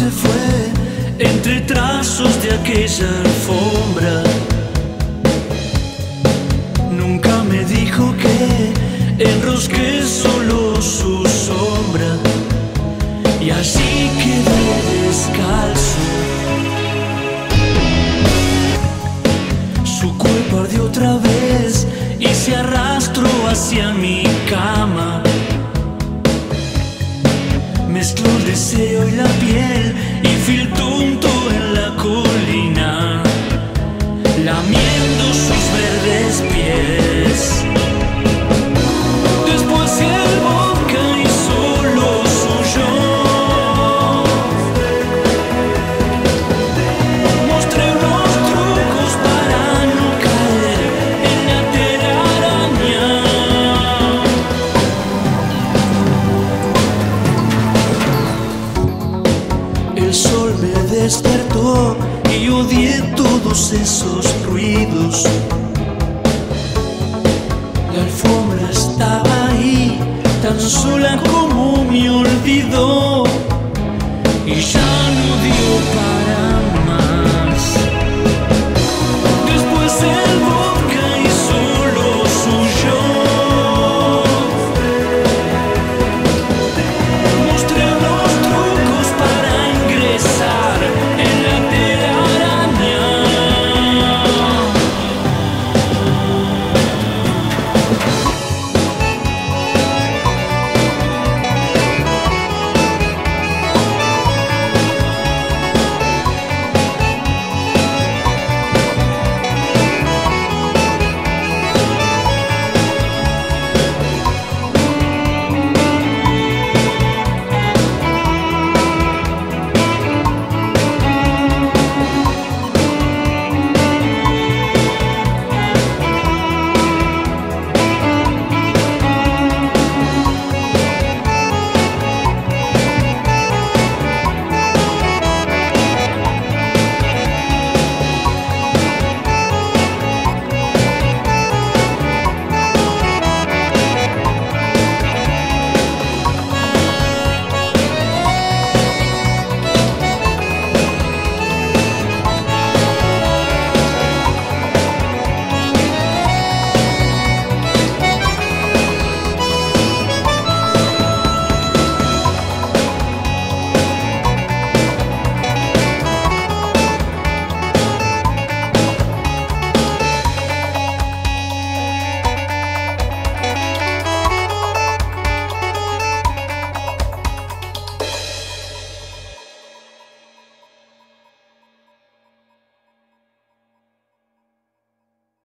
se fue entre trazos de aquella alfombra. Nunca me dijo que enrosqué solo su sombra. Y así quedé descalzo. Su cuerpo ardió otra vez y se arrastró hacia mi cama. Mezcló el deseo y la piel y filtró un todo en la colina, lamiendo sus verdes pies. Despertó y odié todos esos ruidos. La alfombra estaba ahí, tan sola como mi olvido.